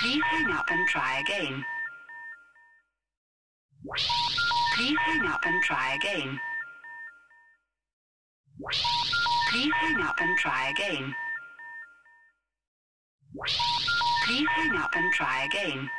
Please hang up and try again. Please hang up and try again. Please hang up and try again. Please hang up and try again.